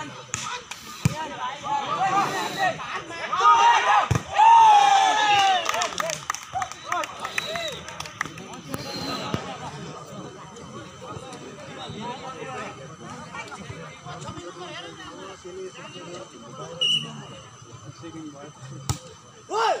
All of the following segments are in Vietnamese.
Hey! Hey!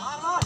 मार मार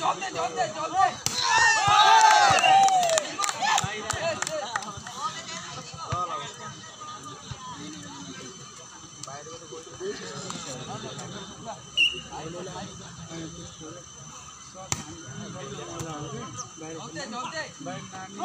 জলতে জলতে জলতে বাইরে